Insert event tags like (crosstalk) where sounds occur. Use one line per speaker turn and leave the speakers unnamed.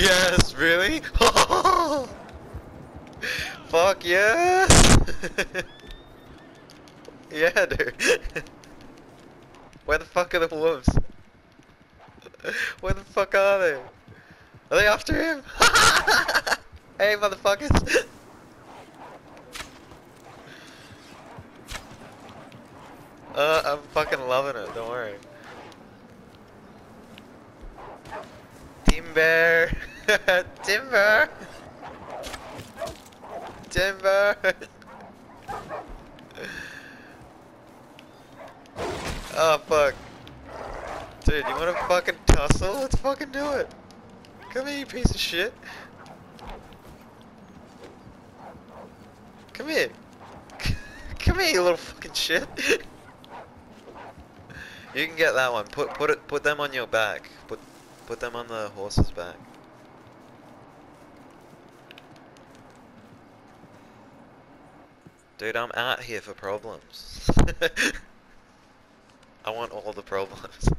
Yes, really? (laughs) Fuck yes! (laughs) yeah, dude. (laughs) Where the fuck are the wolves? Where the fuck are they? Are they after him? hey, motherfuckers! Uh, I'm fucking loving it, don't worry. Timber! (laughs) Timber! Timber! (laughs) oh fuck. Dude, you wanna fucking tussle? Let's fucking do it! Come here, you piece of shit! Come here! (laughs) Come here, you little fucking shit! you can get that one. Put put it put them on your back. Put put them on the horse's back. Dude, I'm out here for problems. (laughs) I want all the problems. (laughs)